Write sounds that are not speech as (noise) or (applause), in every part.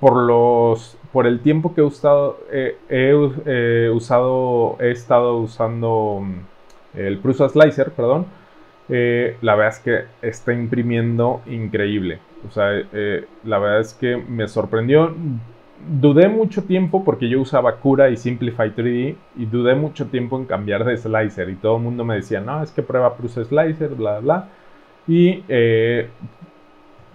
por los por el tiempo que he usado, he usado, he estado usando mm, el Prusa Slicer, perdón, eh, la verdad es que está imprimiendo increíble. O sea, eh, la verdad es que me sorprendió. Dudé mucho tiempo porque yo usaba Cura y Simplify 3D y dudé mucho tiempo en cambiar de slicer y todo el mundo me decía, no, es que prueba Prusa Slicer, bla, bla. Y eh,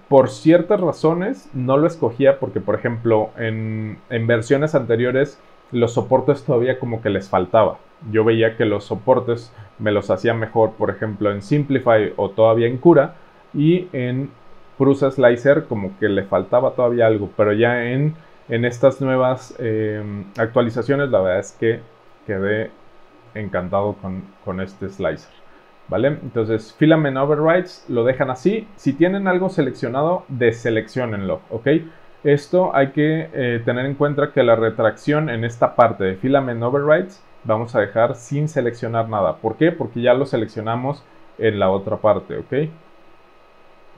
por ciertas razones no lo escogía porque, por ejemplo, en, versiones anteriores los soportes todavía como que les faltaba. Yo veía que los soportes me los hacía mejor, por ejemplo, en Simplify o todavía en Cura y en Prusa Slicer como que le faltaba todavía algo, pero ya en, estas nuevas em, actualizaciones la verdad es que quedé encantado con este slicer. ¿Vale? Entonces, filament overrides lo dejan así. Si tienen algo seleccionado, deseleccionenlo, ¿ok? Esto hay que eh, tener en cuenta que la retracción en esta parte de filament overrides vamos a dejar sin seleccionar nada. ¿Por qué? Porque ya lo seleccionamos en la otra parte, ¿ok?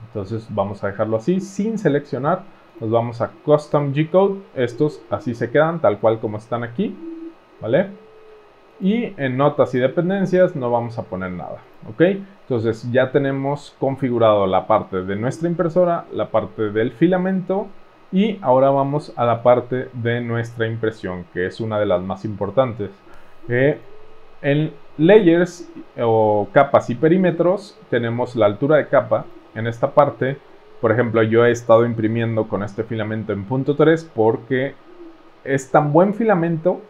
Entonces vamos a dejarlo así, sin seleccionar. Nos vamos a Custom G-Code. Estos así se quedan, tal cual como están aquí, ¿vale? Y en notas y dependencias no vamos a poner nada, ¿ok? Entonces ya tenemos configurado la parte de nuestra impresora, la parte del filamento y ahora vamos a la parte de nuestra impresión, que es una de las más importantes. en layers o capas y perímetros tenemos la altura de capa. En esta parte, por ejemplo, yo he estado imprimiendo con este filamento en punto 3 porque es tan buen filamento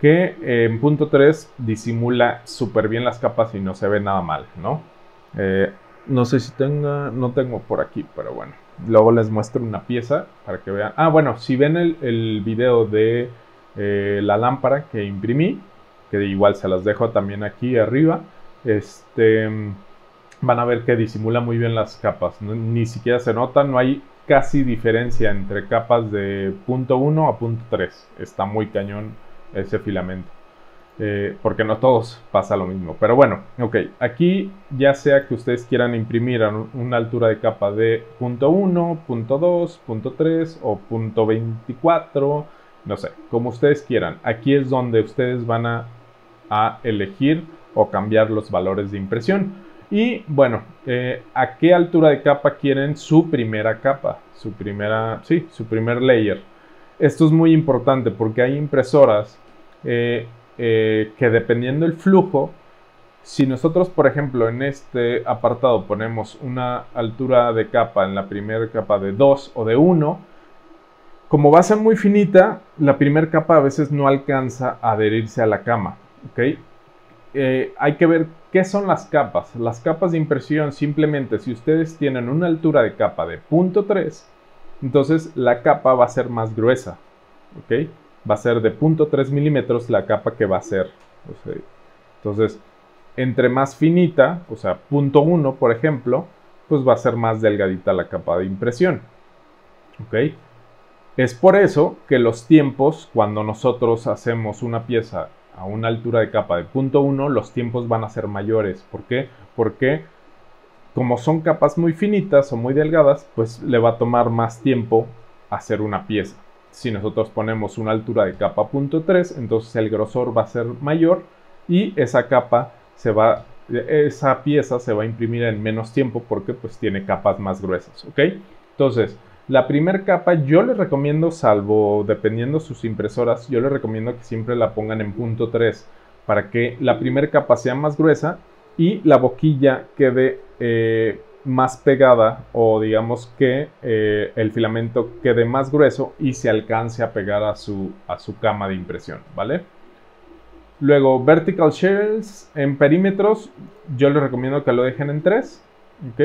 que en punto 3 disimula súper bien las capas y no se ve nada mal, ¿no? Eh, no sé si tenga, no tengo por aquí, pero bueno. Luego les muestro una pieza para que vean. Ah, bueno, si ven el, video de eh, la lámpara que imprimí, que igual se las dejo también aquí arriba, este, van a ver que disimula muy bien las capas. ni siquiera se nota, no hay casi diferencia entre capas de punto 1 a punto 3. Está muy cañón ese filamento. Eh, porque no todos pasa lo mismo. Pero bueno, ok, aquí ya sea que ustedes quieran imprimir a una altura de capa de punto .1, punto .2, punto .3 o punto .24, no sé, como ustedes quieran. Aquí es donde ustedes van a, elegir o cambiar los valores de impresión. Y bueno, eh, ¿a qué altura de capa quieren su primera capa? Su primera, sí, su primer layer. Esto es muy importante porque hay impresoras eh, eh, que dependiendo del flujo, si nosotros, por ejemplo, en este apartado ponemos una altura de capa en la primera capa de 2 o de 1, como va a ser muy finita, la primera capa a veces no alcanza a adherirse a la cama. ¿okay? Eh, hay que ver qué son las capas. Las capas de impresión simplemente si ustedes tienen una altura de capa de 0.3, entonces la capa va a ser más gruesa. ¿ok? Va a ser de 0.3 milímetros la capa que va a ser. entonces, entre más finita, o sea, 0.1 por ejemplo, pues va a ser más delgadita la capa de impresión. ¿Ok? Es por eso que los tiempos, cuando nosotros hacemos una pieza a una altura de capa de 0.1, los tiempos van a ser mayores. ¿Por qué? Porque como son capas muy finitas o muy delgadas, pues le va a tomar más tiempo hacer una pieza. Si nosotros ponemos una altura de capa .3, entonces el grosor va a ser mayor y esa capa se va, esa pieza se va a imprimir en menos tiempo porque pues tiene capas más gruesas, ¿ok? Entonces, la primera capa yo les recomiendo, salvo dependiendo sus impresoras, yo les recomiendo que siempre la pongan en punto 3 para que la primera capa sea más gruesa y la boquilla quede eh, más pegada o digamos que eh, el filamento quede más grueso y se alcance a pegar a su, a su cama de impresión, ¿vale? Luego, vertical shells en perímetros, yo les recomiendo que lo dejen en 3, ¿ok?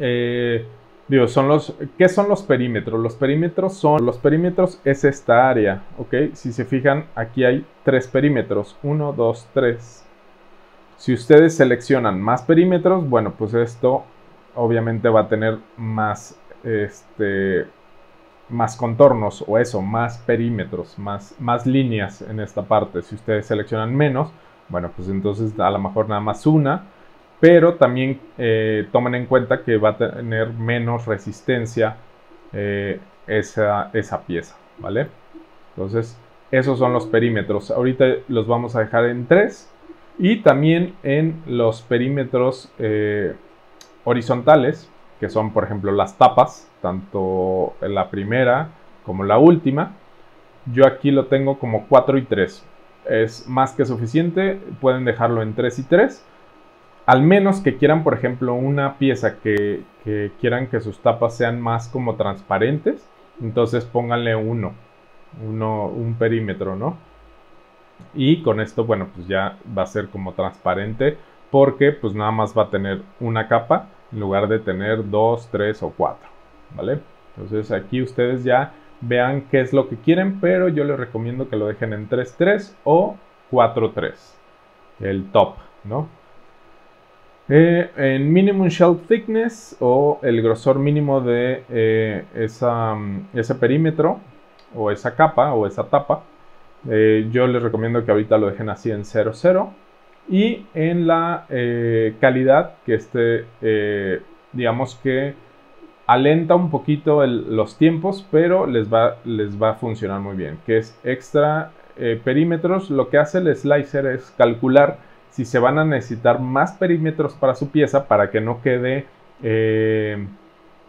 Eh, digo, son los, ¿qué son los perímetros? Los perímetros son, los perímetros es esta área, ¿ok? Si se fijan, aquí hay tres perímetros, 1, 2, 3, si ustedes seleccionan más perímetros, bueno, pues esto obviamente va a tener más, este, más contornos o eso, más perímetros, más, más líneas en esta parte. Si ustedes seleccionan menos, bueno, pues entonces a lo mejor nada más una, pero también eh, tomen en cuenta que va a tener menos resistencia eh, esa, esa pieza, ¿vale? Entonces, esos son los perímetros. Ahorita los vamos a dejar en 3 y también en los perímetros eh, horizontales, que son por ejemplo las tapas, tanto la primera como la última. Yo aquí lo tengo como 4 y 3. Es más que suficiente, pueden dejarlo en 3 y 3. Al menos que quieran, por ejemplo, una pieza que, que quieran que sus tapas sean más como transparentes, entonces pónganle uno, uno un perímetro, ¿no? Y con esto, bueno, pues ya va a ser como transparente porque pues nada más va a tener una capa en lugar de tener dos, tres o cuatro, ¿vale? Entonces aquí ustedes ya vean qué es lo que quieren, pero yo les recomiendo que lo dejen en 3.3 o 4.3, el top, ¿no? Eh, en minimum shelf thickness o el grosor mínimo de eh, esa, mm, ese perímetro o esa capa o esa tapa, eh, yo les recomiendo que ahorita lo dejen así en 0.0 y en la calidad que esté, digamos que alenta un poquito los tiempos, pero les va, les va a funcionar muy bien, que es extra perímetros. Lo que hace el slicer es calcular si se van a necesitar más perímetros para su pieza para que no quede eh,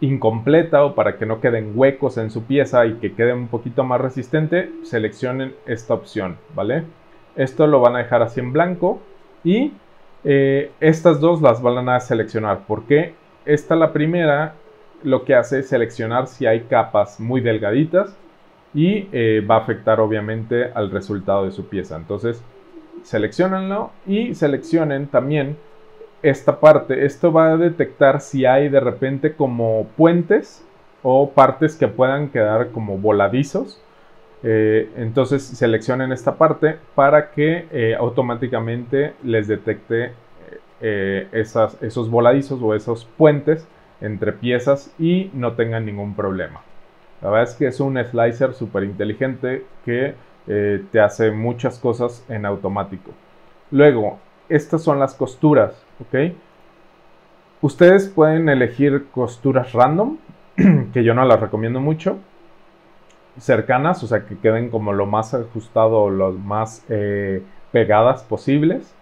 incompleta o para que no queden huecos en su pieza y que quede un poquito más resistente, seleccionen esta opción, ¿vale? Esto lo van a dejar así en blanco y eh, estas dos las van a seleccionar porque esta la primera lo que hace es seleccionar si hay capas muy delgaditas y eh, va a afectar obviamente al resultado de su pieza. Entonces, seleccionenlo y seleccionen también esta parte. Esto va a detectar si hay de repente como puentes o partes que puedan quedar como voladizos. Eh, entonces seleccionen esta parte para que eh, automáticamente les detecte eh, esos voladizos o esos puentes entre piezas y no tengan ningún problema. La verdad es que es un slicer súper inteligente que te hace muchas cosas en automático. Luego, estas son las costuras, ¿ok? Ustedes pueden elegir costuras random, (clears throat) que yo no las recomiendo mucho, cercanas, o sea, que queden como lo más ajustado o lo más eh, pegadas posibles,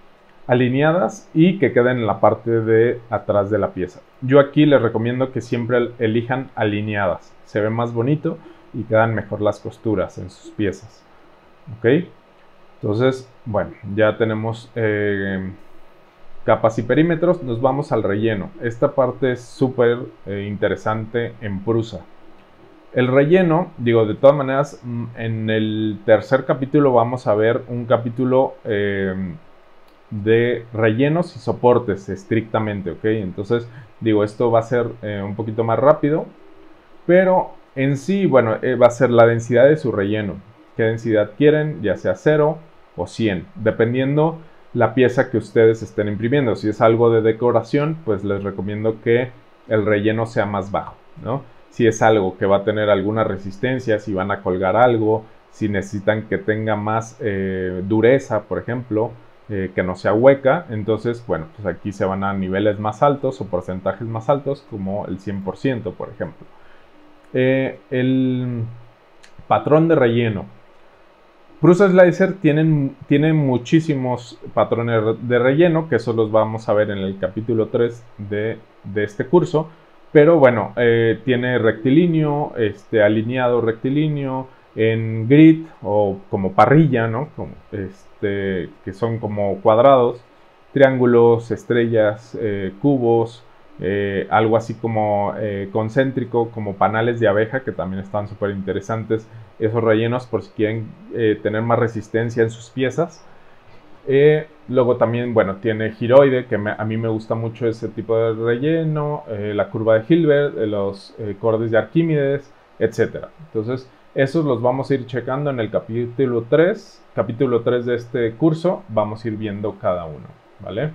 alineadas y que queden en la parte de atrás de la pieza. Yo aquí les recomiendo que siempre elijan alineadas, se ve más bonito y quedan mejor las costuras en sus piezas. ¿Ok? Entonces, bueno, ya tenemos eh, capas y perímetros. Nos vamos al relleno. Esta parte es súper eh, interesante en Prusa. El relleno, digo, de todas maneras, mm, en el tercer capítulo vamos a ver un capítulo eh, de rellenos y soportes estrictamente, ¿ok? Entonces, digo, esto va a ser un poquito más rápido, pero en sí, bueno, va a ser la densidad de su relleno qué densidad quieren, ya sea 0 o 100, dependiendo la pieza que ustedes estén imprimiendo. Si es algo de decoración, pues les recomiendo que el relleno sea más bajo, ¿no? Si es algo que va a tener alguna resistencia, si van a colgar algo, si necesitan que tenga más eh, dureza, por ejemplo, eh, que no sea hueca, entonces, bueno, pues aquí se van a niveles más altos o porcentajes más altos, como el 100%, por ejemplo. Eh, el patrón de relleno. Prusa Slicer tienen, tiene muchísimos patrones de relleno, que eso los vamos a ver en el capítulo 3 de, este curso. Pero bueno, eh, tiene rectilíneo, este, alineado rectilíneo, en grid o como parrilla, ¿no? este, que son como cuadrados, triángulos, estrellas, eh, cubos, eh, algo así como concéntrico, como panales de abeja, que también están súper interesantes esos rellenos por si quieren eh, tener más resistencia en sus piezas. luego también, bueno, tiene giroide, que a mí me gusta mucho ese tipo de relleno, la curva de Hilbert, los cordes de Arquímedes, etc. Entonces, esos los vamos a ir checando en el capítulo 3. Capítulo 3 de este curso, vamos a ir viendo cada uno, ¿vale?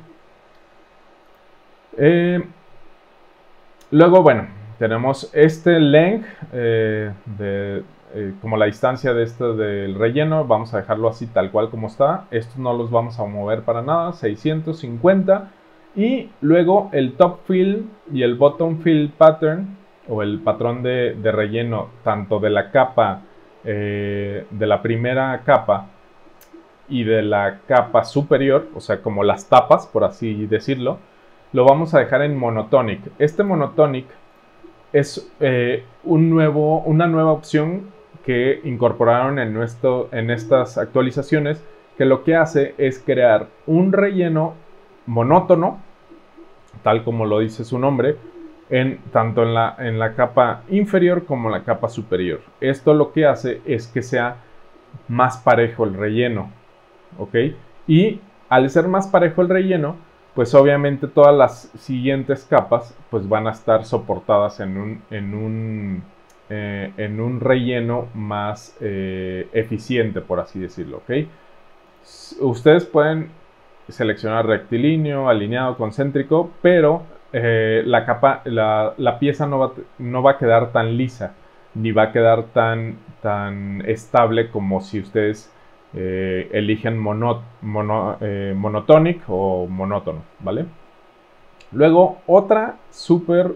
Luego, bueno, tenemos este length eh, de, eh, como la distancia de esto del relleno. Vamos a dejarlo así tal cual como está. Estos no los vamos a mover para nada. 650. Y luego el top fill y el bottom fill pattern o el patrón de, relleno tanto de la capa, eh, de la primera capa y de la capa superior, o sea, como las tapas, por así decirlo, lo vamos a dejar en monotonic. Este monotonic es eh, un nuevo, una nueva opción que incorporaron en, nuestro, en estas actualizaciones que lo que hace es crear un relleno monótono, tal como lo dice su nombre, en, tanto en la, en la capa inferior como en la capa superior. Esto lo que hace es que sea más parejo el relleno, ¿ok? Y al ser más parejo el relleno, pues obviamente todas las siguientes capas pues van a estar soportadas en un, en un, eh, en un relleno más eh, eficiente, por así decirlo, ¿ok? Ustedes pueden seleccionar rectilíneo, alineado, concéntrico, pero eh, la capa, la, pieza no va, no va, a quedar tan lisa, ni va a quedar tan, tan estable como si ustedes eligen mono, eh, monotonic o monótono, ¿vale? Luego, otra súper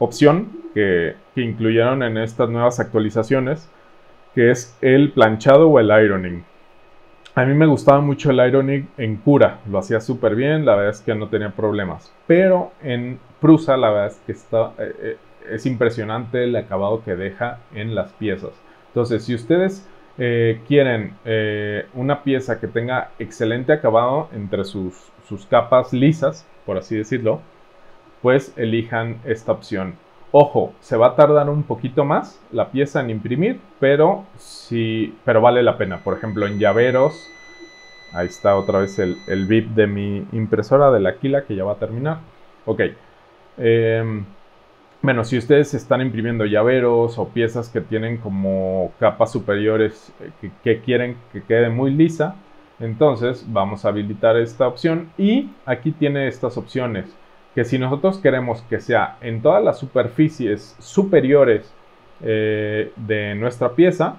opción que, incluyeron en estas nuevas actualizaciones, que es el planchado o el ironing. A mí me gustaba mucho el Ironic en cura, lo hacía súper bien, la verdad es que no tenía problemas. Pero en Prusa, la verdad es que está, eh, eh, es impresionante el acabado que deja en las piezas. Entonces, si ustedes eh, quieren una pieza que tenga excelente acabado entre sus, sus capas lisas, por así decirlo, pues elijan esta opción. Ojo, se va a tardar un poquito más la pieza en imprimir, pero sí, pero vale la pena. Por ejemplo, en llaveros, ahí está otra vez el, el VIP de mi impresora de la Aquila que ya va a terminar. Ok. Em, bueno, si ustedes están imprimiendo llaveros o piezas que tienen como capas superiores eh, que, que quieren que quede muy lisa, entonces vamos a habilitar esta opción y aquí tiene estas opciones que si nosotros queremos que sea en todas las superficies superiores eh, de nuestra pieza,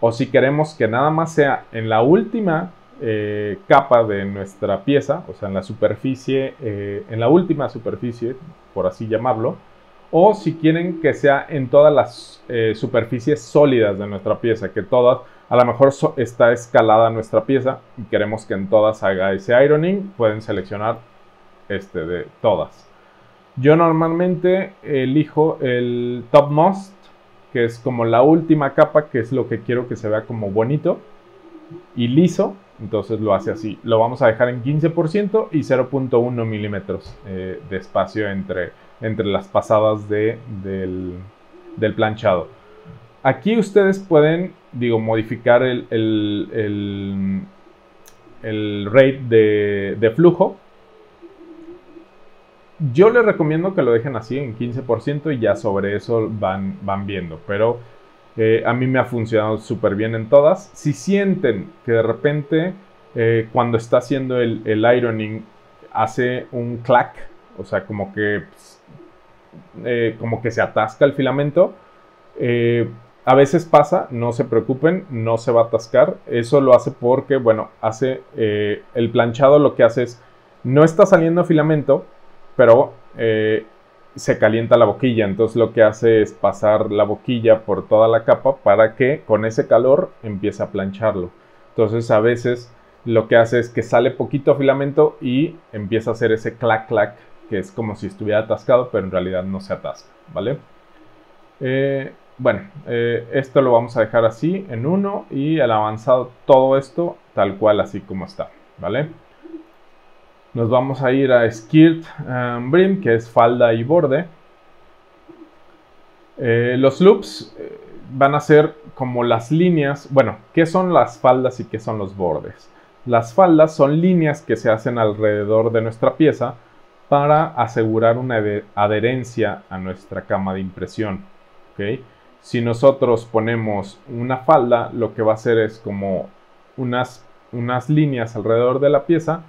o si queremos que nada más sea en la última eh, capa de nuestra pieza, o sea, en la superficie, eh, en la última superficie, por así llamarlo, o si quieren que sea en todas las superficies sólidas de nuestra pieza, que todas, a lo mejor está escalada nuestra pieza y queremos que en todas haga ese ironing, pueden seleccionar este, de todas. Yo normalmente elijo el topmost, que es como la última capa, que es lo que quiero que se vea como bonito y liso. Entonces lo hace así. Lo vamos a dejar en 15% y 0.1 milímetros eh, de espacio entre, entre las pasadas de, del, planchado. Aquí ustedes pueden, digo, modificar el, el, el, rate de, de flujo yo les recomiendo que lo dejen así en 15% y ya sobre eso van, van viendo. Pero eh, a mí me ha funcionado súper bien en todas. Si sienten que de repente eh, cuando está haciendo el, ironing hace un clack, o sea, como que, eh, como que se atasca el filamento, a veces pasa, no se preocupen, no se va a atascar. Eso lo hace porque, bueno, hace el planchado lo que hace es, no está saliendo filamento, pero eh, se calienta la boquilla. Entonces lo que hace es pasar la boquilla por toda la capa para que con ese calor empiece a plancharlo. Entonces a veces lo que hace es que sale poquito filamento y empieza a hacer ese clac clac que es como si estuviera atascado pero en realidad no se atasca, ¿vale? Eh, bueno, eh, esto lo vamos a dejar así en uno y el avanzado todo esto tal cual así como está, ¿vale? Nos vamos a ir a Skirt um, Brim, que es falda y borde. Eh, los loops eh, van a ser como las líneas. Bueno, ¿qué son las faldas y qué son los bordes? Las faldas son líneas que se hacen alrededor de nuestra pieza para asegurar una adherencia a nuestra cama de impresión. Si nosotros ponemos una falda, lo que va a hacer es como unas, unas líneas alrededor de la pieza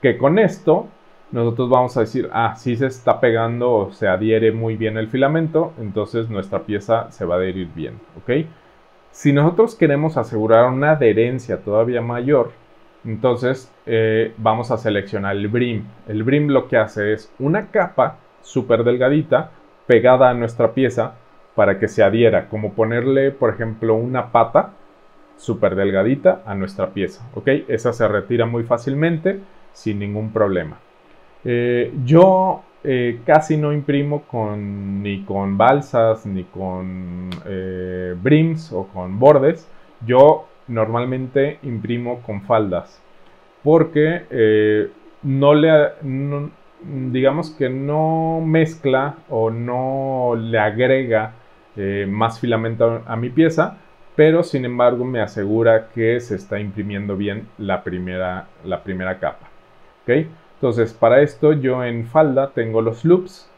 que con esto nosotros vamos a decir, ah, si se está pegando o se adhiere muy bien el filamento, entonces nuestra pieza se va a adherir bien, ¿ok? Si nosotros queremos asegurar una adherencia todavía mayor, entonces eh, vamos a seleccionar el brim. El brim lo que hace es una capa súper delgadita pegada a nuestra pieza para que se adhiera, como ponerle, por ejemplo, una pata súper delgadita a nuestra pieza, ¿ok? Esa se retira muy fácilmente sin ningún problema. Eh, yo eh, casi no imprimo con, ni con balsas, ni con eh, brims o con bordes. Yo normalmente imprimo con faldas porque no le, digamos que no mezcla o no le agrega más filamento a mi pieza, pero sin embargo me asegura que se está imprimiendo bien la primera, la primera capa. Entonces para esto yo en falda tengo los loops,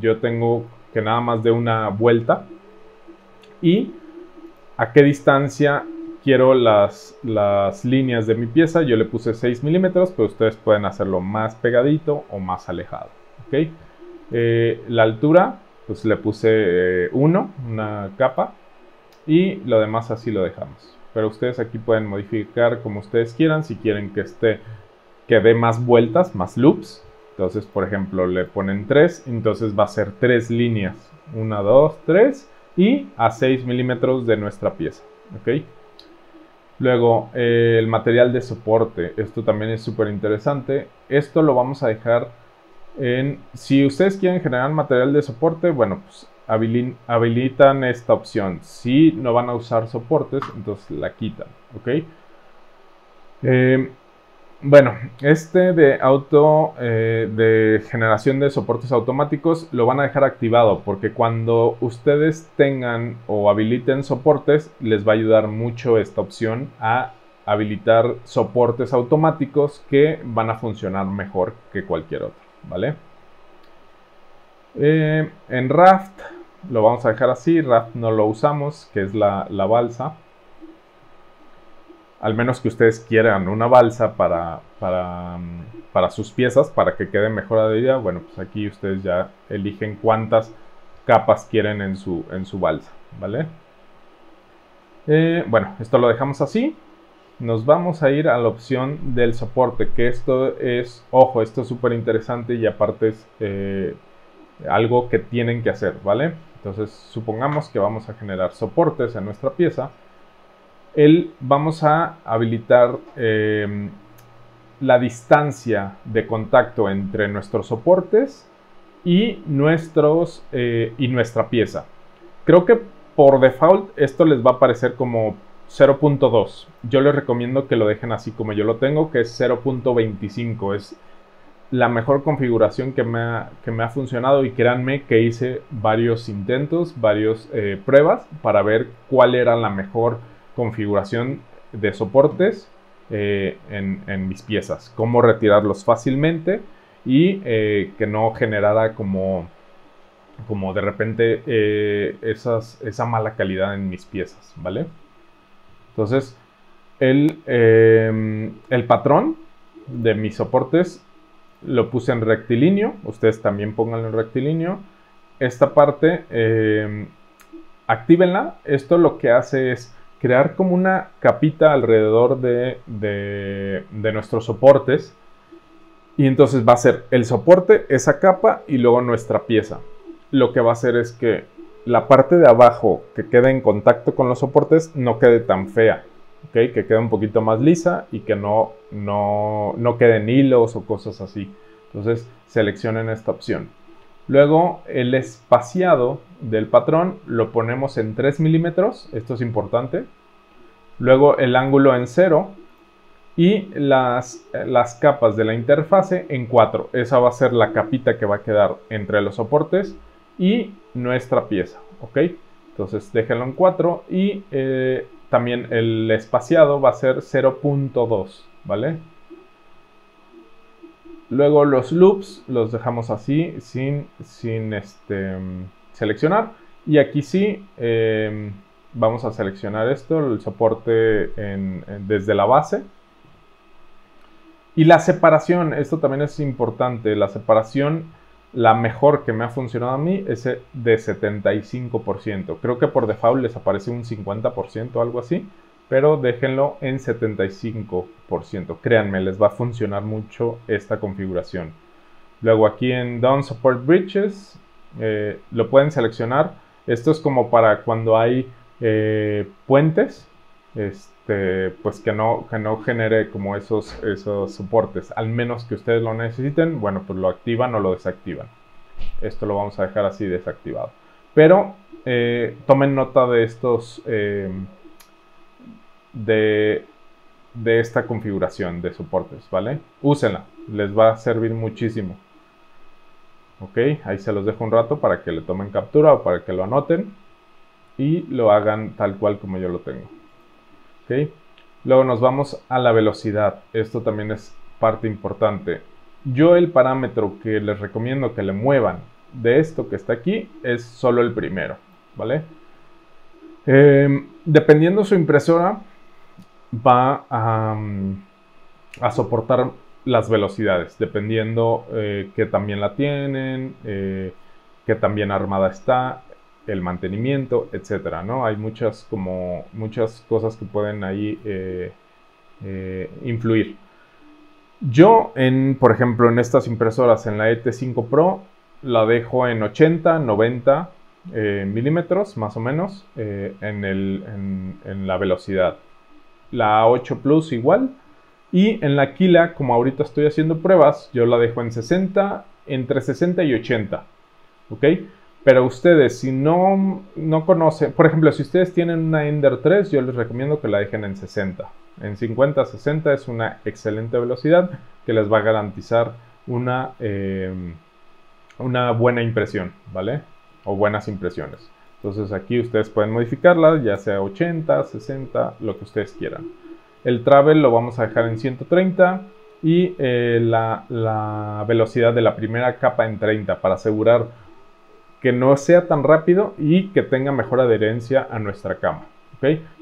yo tengo que nada más de una vuelta. Y a qué distancia quiero las, las líneas de mi pieza, yo le puse 6 milímetros, pero ustedes pueden hacerlo más pegadito o más alejado. Eh, la altura, pues le puse 1, eh, una capa, y lo demás así lo dejamos. Pero ustedes aquí pueden modificar como ustedes quieran, si quieren que esté, que dé más vueltas, más loops. Entonces, por ejemplo, le ponen 3, entonces va a ser 3 líneas. 1, 2, 3 y a 6 milímetros de nuestra pieza. ¿ok? Luego, eh, el material de soporte. Esto también es súper interesante. Esto lo vamos a dejar en... Si ustedes quieren generar material de soporte, bueno, pues habilitan esta opción. Si no van a usar soportes, entonces la quitan, ¿ok? Eh, bueno, este de auto eh, de generación de soportes automáticos lo van a dejar activado porque cuando ustedes tengan o habiliten soportes les va a ayudar mucho esta opción a habilitar soportes automáticos que van a funcionar mejor que cualquier otro, ¿vale? Eh, en Raft lo vamos a dejar así, Raft no lo usamos, que es la, balsa. Al menos que ustedes quieran una balsa para, para, para sus piezas, para que quede mejor adherida. Bueno, pues aquí ustedes ya eligen cuántas capas quieren en su, en su balsa, ¿vale? Eh, bueno, esto lo dejamos así. Nos vamos a ir a la opción del soporte, que esto es, ojo, esto es súper interesante y aparte es eh, algo que tienen que hacer, ¿vale? Entonces, supongamos que vamos a generar soportes en nuestra pieza. El, vamos a habilitar em, la distancia de contacto entre nuestros soportes y, nuestros, eh, y nuestra pieza. Creo que por default esto les va a aparecer como 0.2. Yo les recomiendo que lo dejen así como yo lo tengo, que es 0.25. Es la mejor configuración que me, ha, que me ha funcionado y créanme que hice varios intentos, varias eh, pruebas para ver cuál era la mejor configuración de soportes eh, en, mis piezas, cómo retirarlos fácilmente y eh, que no generara como, como de repente esas, esa mala calidad en mis piezas, ¿vale? Entonces, el, el patrón de mis soportes lo puse en rectilíneo, ustedes también pónganlo en rectilíneo. Esta parte, eh, actívenla. Esto lo que hace es crear como una capita alrededor de, de, nuestros soportes. Y entonces va a ser el soporte, esa capa y luego nuestra pieza. Lo que va a hacer es que la parte de abajo que quede en contacto con los soportes no quede tan fea. que quede un poquito más lisa y que no, no, no queden hilos o cosas así. Entonces seleccionen esta opción. Luego el espaciado del patrón lo ponemos en 3 milímetros, esto es importante. Luego el ángulo en 0 y las, las capas de la interfase en 4. Esa va a ser la capita que va a quedar entre los soportes y nuestra pieza. ¿ok? Entonces déjenlo en 4 y eh, también el espaciado va a ser 0.2, ¿vale? Luego los loops los dejamos así, sin, sin este, seleccionar. Y aquí sí, em, vamos a seleccionar esto, el soporte desde la base. Y la separación, esto también es importante, la separación, la mejor que me ha funcionado a mí es de 75%. Creo que por default les aparece un 50% o algo así pero déjenlo en 75%. Créanme, les va a funcionar mucho esta configuración. Luego aquí en Down Support Bridges eh, lo pueden seleccionar. Esto es como para cuando hay eh, puentes, este, pues que no, que no genere como esos, esos soportes, al menos que ustedes lo necesiten, bueno, pues lo activan o lo desactivan. Esto lo vamos a dejar así desactivado. Pero eh, tomen nota de estos, de, de esta configuración de soportes, ¿vale? Úsenla, les va a servir muchísimo. Ok, ahí se los dejo un rato para que le tomen captura o para que lo anoten y lo hagan tal cual como yo lo tengo. Ok, luego nos vamos a la velocidad. Esto también es parte importante. Yo el parámetro que les recomiendo que le muevan de esto que está aquí es solo el primero, ¿vale? Em, dependiendo su impresora, va a, mm, a soportar las velocidades, dependiendo eh, que también la tienen, eh, que también armada está, el mantenimiento, etcétera, ¿no? Hay muchas como muchas cosas que pueden ahí eh, influir. Yo, en, por ejemplo, en estas impresoras, en la ET5 Pro, la dejo en 80, 90 milímetros, más o menos, en, el, en la velocidad. La 8 Plus igual, y en la Kila, como ahorita estoy haciendo pruebas, yo la dejo en 60, entre 60 y 80. ¿Ok? Pero ustedes, si no, no conocen, por ejemplo, si ustedes tienen una Ender 3, yo les recomiendo que la dejen en 60. En 50, 60 es una excelente velocidad que les va a garantizar una, eh, una buena impresión, ¿vale? O buenas impresiones. Entonces aquí ustedes pueden modificarla, ya sea 80, 60, lo que ustedes quieran. El travel lo vamos a dejar en 130 y eh, la, velocidad de la primera capa en 30 para asegurar que no sea tan rápido y que tenga mejor adherencia a nuestra cama.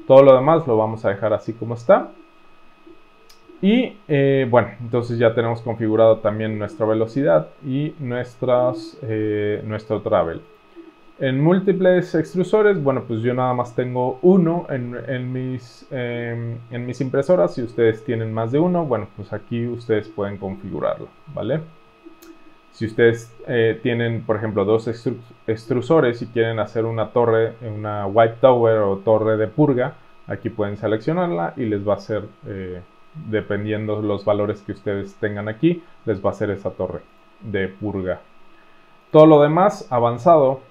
Todo lo demás lo vamos a dejar así como está. Y eh, bueno, entonces ya tenemos configurado también nuestra velocidad y nuestras, eh, nuestro travel. En múltiples extrusores, bueno, pues yo nada más tengo uno en, mis, em, en mis impresoras. Si ustedes tienen más de uno, bueno, pues aquí ustedes pueden configurarlo, ¿vale? Si ustedes eh, tienen, por ejemplo, dos extrusores y quieren hacer una torre, una white tower o torre de purga, aquí pueden seleccionarla y les va a hacer, eh, dependiendo los valores que ustedes tengan aquí, les va a hacer esa torre de purga. Todo lo demás avanzado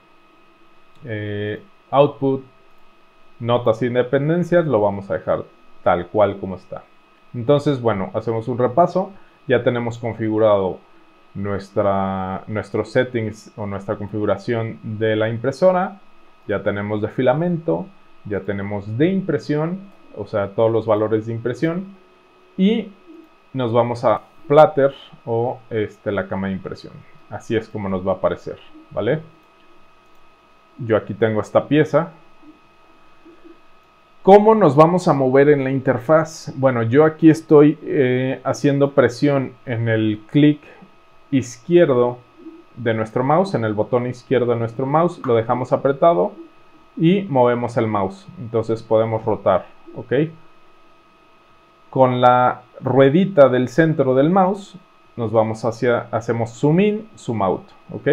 eh, output, notas independencias, lo vamos a dejar tal cual como está. Entonces, bueno, hacemos un repaso. Ya tenemos configurado nuestra, nuestros settings o nuestra configuración de la impresora. Ya tenemos de filamento, ya tenemos de impresión, o sea, todos los valores de impresión. Y nos vamos a Platter o este, la cama de impresión. Así es como nos va a aparecer, ¿vale? Yo aquí tengo esta pieza. ¿Cómo nos vamos a mover en la interfaz? Bueno, yo aquí estoy eh, haciendo presión en el clic izquierdo de nuestro mouse, en el botón izquierdo de nuestro mouse, lo dejamos apretado y movemos el mouse. Entonces podemos rotar, ¿ok? Con la ruedita del centro del mouse nos vamos hacia, hacemos zoom in, zoom out, ¿ok?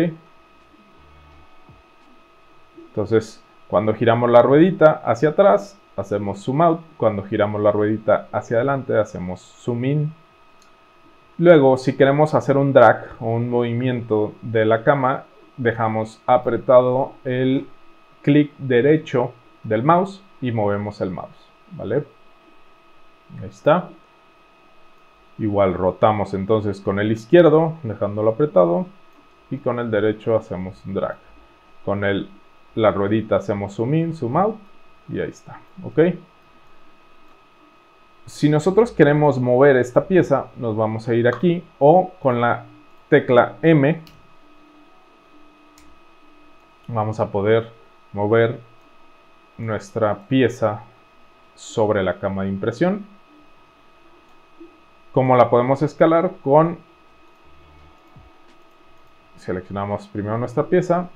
Entonces, cuando giramos la ruedita hacia atrás, hacemos zoom out. Cuando giramos la ruedita hacia adelante, hacemos zoom in. Luego, si queremos hacer un drag o un movimiento de la cama, dejamos apretado el clic derecho del mouse y movemos el mouse, ¿vale? Ahí está. Igual rotamos entonces con el izquierdo, dejándolo apretado, y con el derecho hacemos un drag. Con el la ruedita hacemos zoom in, zoom out y ahí está, ¿ok? Si nosotros queremos mover esta pieza, nos vamos a ir aquí o con la tecla M vamos a poder mover nuestra pieza sobre la cama de impresión. ¿Cómo la podemos escalar? Con seleccionamos primero nuestra pieza,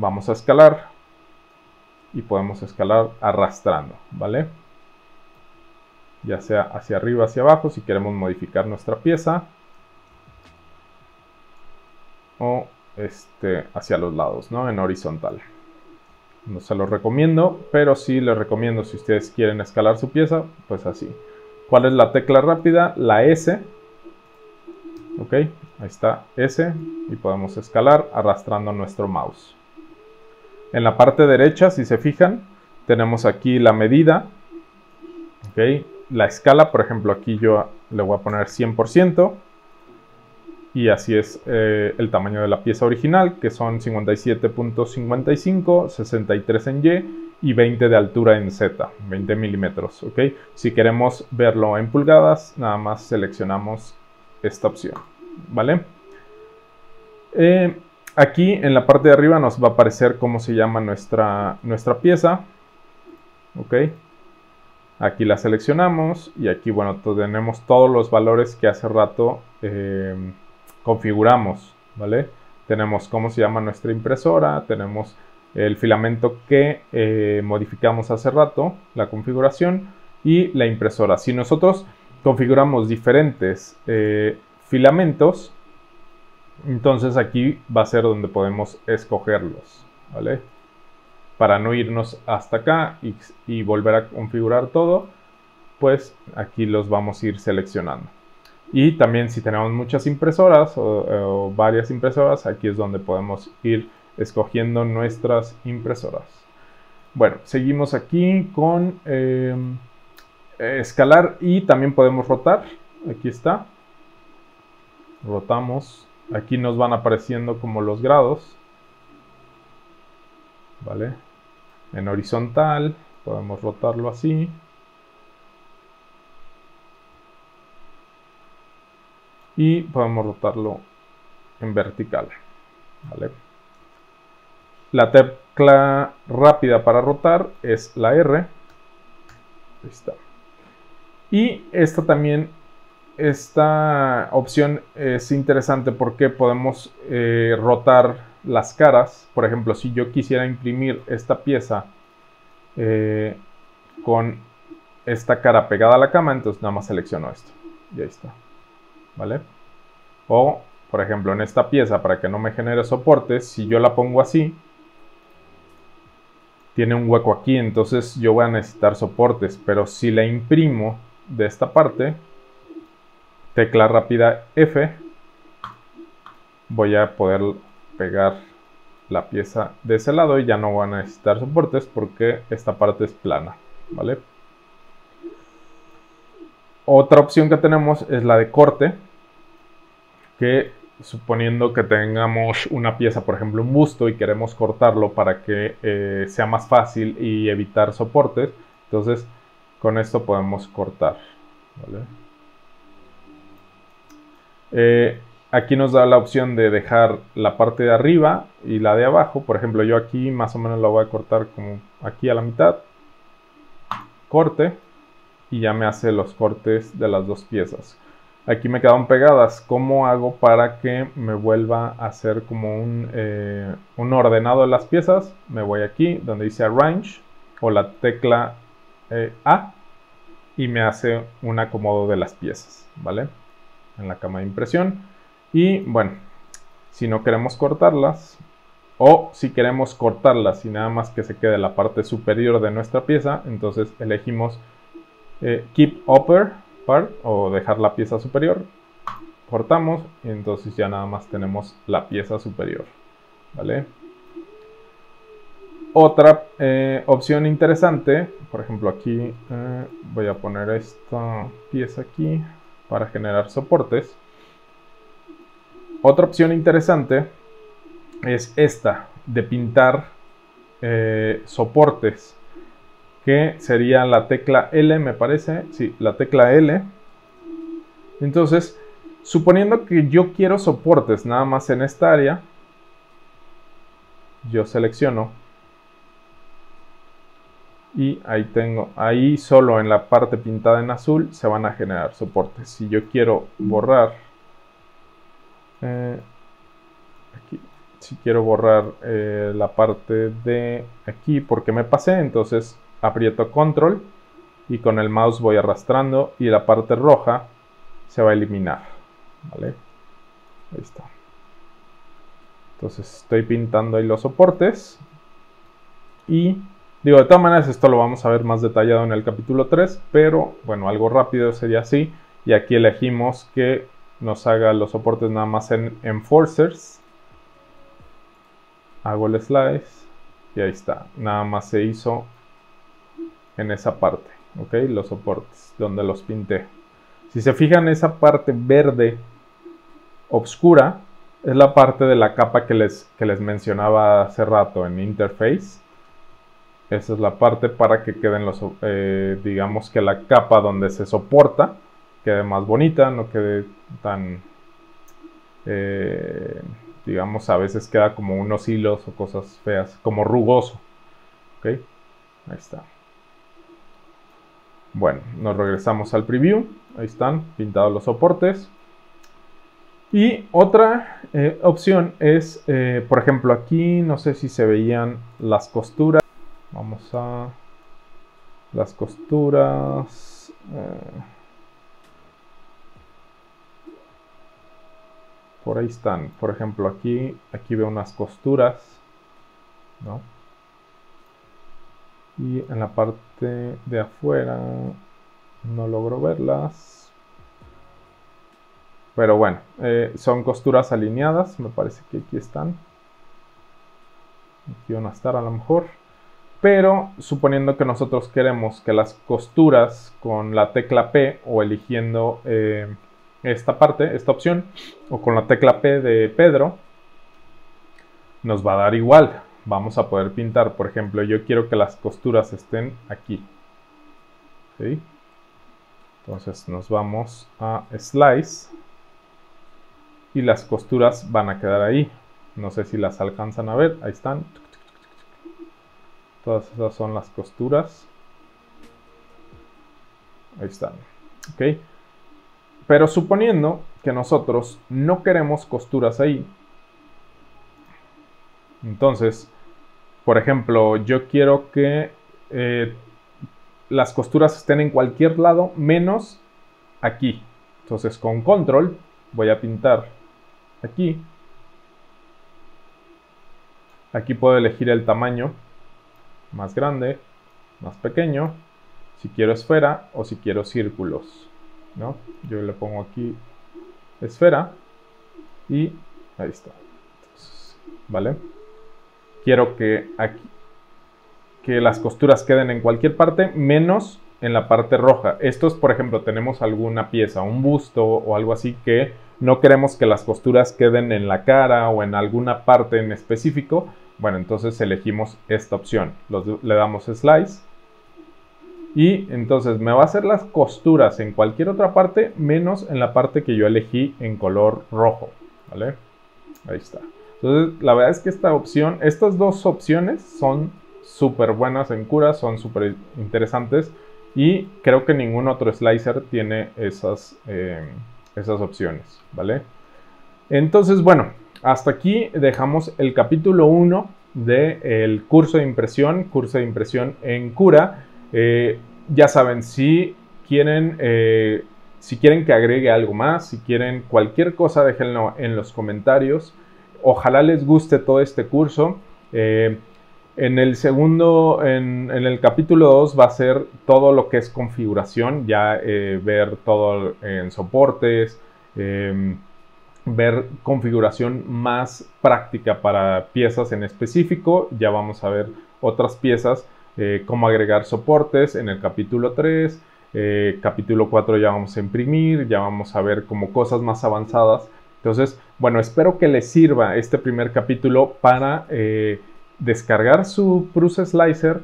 vamos a escalar y podemos escalar arrastrando, ¿vale? Ya sea hacia arriba, hacia abajo, si queremos modificar nuestra pieza. O este, hacia los lados, ¿no? En horizontal. No se lo recomiendo, pero sí les recomiendo si ustedes quieren escalar su pieza, pues así. ¿Cuál es la tecla rápida? La S. Ok, ahí está S y podemos escalar arrastrando nuestro mouse. En la parte derecha, si se fijan, tenemos aquí la medida. La escala, por ejemplo, aquí yo le voy a poner 100% y así es eh, el tamaño de la pieza original, que son 57.55, 63 en Y y 20 de altura en Z, 20 milímetros, ¿ok? Si queremos verlo en pulgadas, nada más seleccionamos esta opción, ¿vale? Eh, aquí en la parte de arriba nos va a aparecer cómo se llama nuestra, nuestra pieza, ¿ok? Aquí la seleccionamos y aquí, bueno, tenemos todos los valores que hace rato... Eh, configuramos, ¿vale? Tenemos cómo se llama nuestra impresora, tenemos el filamento que eh, modificamos hace rato, la configuración y la impresora. Si nosotros configuramos diferentes eh, filamentos, entonces aquí va a ser donde podemos escogerlos, ¿vale? Para no irnos hasta acá y, volver a configurar todo, pues aquí los vamos a ir seleccionando. Y también si tenemos muchas impresoras o, varias impresoras, aquí es donde podemos ir escogiendo nuestras impresoras. Bueno, seguimos aquí con eh, escalar y también podemos rotar. Aquí está. Rotamos. Aquí nos van apareciendo como los grados. ¿Vale? En horizontal podemos rotarlo así. y podemos rotarlo en vertical. La tecla rápida para rotar es la R. Ahí está. Y esta también, esta opción es interesante porque podemos eh, rotar las caras. Por ejemplo, si yo quisiera imprimir esta pieza eh, con esta cara pegada a la cama, entonces nada más selecciono esto. Y ahí está. ¿vale? O, por ejemplo, en esta pieza, para que no me genere soportes, si yo la pongo así, tiene un hueco aquí, entonces yo voy a necesitar soportes, pero si la imprimo de esta parte, tecla rápida F, voy a poder pegar la pieza de ese lado y ya no voy a necesitar soportes porque esta parte es plana, ¿vale? Otra opción que tenemos es la de corte, que suponiendo que tengamos una pieza, por ejemplo un busto, y queremos cortarlo para que eh, sea más fácil y evitar soportes, entonces con esto podemos cortar. Eh, aquí nos da la opción de dejar la parte de arriba y la de abajo. Por ejemplo, yo aquí más o menos la voy a cortar como aquí a la mitad. Corte y ya me hace los cortes de las dos piezas. Aquí me quedaron pegadas. ¿Cómo hago para que me vuelva a hacer como un, eh, un ordenado de las piezas? Me voy aquí donde dice Arrange o la tecla eh, A y me hace un acomodo de las piezas, ¿vale? En la cama de impresión. Y bueno, si no queremos cortarlas o si queremos cortarlas y nada más que se quede la parte superior de nuestra pieza, entonces elegimos eh, keep upper part o dejar la pieza superior. Cortamos y entonces ya nada más tenemos la pieza superior. ¿Vale? Otra eh, opción interesante, por ejemplo aquí eh, voy a poner esta pieza aquí para generar soportes. Otra opción interesante es esta de pintar soportes que sería la tecla L, me parece. Sí, la tecla L. Entonces, suponiendo que yo quiero soportes nada más en esta área, yo selecciono y ahí tengo, ahí solo en la parte pintada en azul se van a generar soportes. Si yo quiero borrar, eh, aquí, si quiero borrar eh, la parte de aquí porque me pasé, entonces aprieto control y con el mouse voy arrastrando y la parte roja se va a eliminar. ¿vale? Ahí está. Entonces estoy pintando ahí los soportes. Y digo, de todas maneras esto lo vamos a ver más detallado en el capítulo 3, pero bueno, algo rápido sería así. Y aquí elegimos que nos haga los soportes nada más en Enforcers. Hago el slice y ahí está. Nada más se hizo en esa parte, ¿ok? Los soportes, donde los pinté. Si se fijan, esa parte verde oscura es la parte de la capa que les, que les mencionaba hace rato en Interface. Esa es la parte para que queden los, eh, digamos que la capa donde se soporta quede más bonita, no quede tan, eh, digamos, a veces queda como unos hilos o cosas feas, como rugoso. ¿Ok? Ahí está. Bueno, nos regresamos al preview. Ahí están pintados los soportes. Y otra eh, opción es, por ejemplo, aquí no sé si se veían las costuras. Vamos a las costuras. Eh, por ahí están. Por ejemplo, aquí, aquí veo unas costuras. ¿no? Y en la parte de afuera no logro verlas. Pero bueno, eh, son costuras alineadas, me parece que aquí están. Aquí van a estar a lo mejor. Pero suponiendo que nosotros queremos que las costuras con la tecla P o eligiendo eh, esta parte, esta opción, o con la tecla P de Pedro, nos va a dar igual. Vamos a poder pintar, por ejemplo, yo quiero que las costuras estén aquí. Entonces nos vamos a Slice y las costuras van a quedar ahí. No sé si las alcanzan a ver, ahí están. Todas esas son las costuras. Ahí están. ¿Ok? Pero suponiendo que nosotros no queremos costuras ahí, entonces, por ejemplo, yo quiero que eh, las costuras estén en cualquier lado menos aquí. Entonces con control voy a pintar aquí. Aquí puedo elegir el tamaño más grande, más pequeño, si quiero esfera o si quiero círculos. Yo le pongo aquí esfera y ahí está. ¿Vale? Quiero que aquí que las costuras queden en cualquier parte menos en la parte roja. Esto es, por ejemplo, tenemos alguna pieza, un busto o algo así que no queremos que las costuras queden en la cara o en alguna parte en específico. Bueno, entonces elegimos esta opción. le damos slice y entonces me va a hacer las costuras en cualquier otra parte menos en la parte que yo elegí en color rojo. ¿Vale? Ahí está. Entonces la verdad es que esta opción, estas dos opciones son súper buenas en cura, son súper interesantes y creo que ningún otro slicer tiene esas, eh, esas opciones. ¿Vale? Entonces bueno, hasta aquí dejamos el capítulo 1 del curso de impresión, curso de impresión en cura. Eh, ya saben, si quieren, eh, si quieren que agregue algo más, si quieren cualquier cosa, déjenlo en los comentarios. Ojalá les guste todo este curso. Eh, en el segundo, en, el capítulo 2 va a ser todo lo que es configuración, ya ver todo en soportes, ver configuración más práctica para piezas en específico, ya vamos a ver otras piezas eh, cómo agregar soportes en el capítulo 3. Eh, capítulo 4 ya vamos a imprimir, ya vamos a ver como cosas más avanzadas. Entonces, bueno, espero que les sirva este primer capítulo para eh, descargar su Prusa Slicer,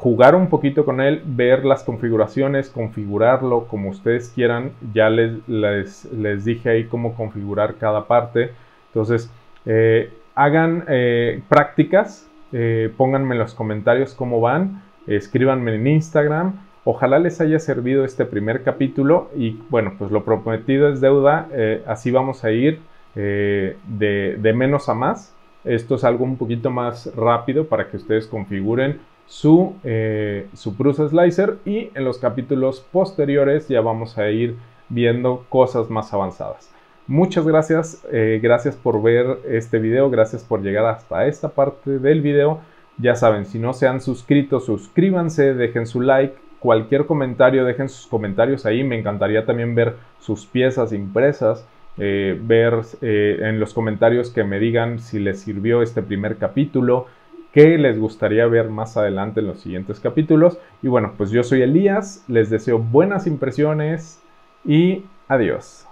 jugar un poquito con él, ver las configuraciones, configurarlo como ustedes quieran. Ya les, les, dije ahí cómo configurar cada parte. Entonces, hagan prácticas eh, pónganme en los comentarios cómo van, escríbanme en Instagram. Ojalá les haya servido este primer capítulo y bueno, pues lo prometido es deuda, eh, así vamos a ir eh, de, menos a más. Esto es algo un poquito más rápido para que ustedes configuren su, su Prusa Slicer y en los capítulos posteriores ya vamos a ir viendo cosas más avanzadas. Muchas gracias, eh, gracias por ver este video, gracias por llegar hasta esta parte del video. Ya saben, si no se han suscrito, suscríbanse, dejen su like, cualquier comentario, dejen sus comentarios ahí. Me encantaría también ver sus piezas impresas, eh, ver eh, en los comentarios que me digan si les sirvió este primer capítulo, qué les gustaría ver más adelante en los siguientes capítulos. Y bueno, pues yo soy Elías, les deseo buenas impresiones y adiós.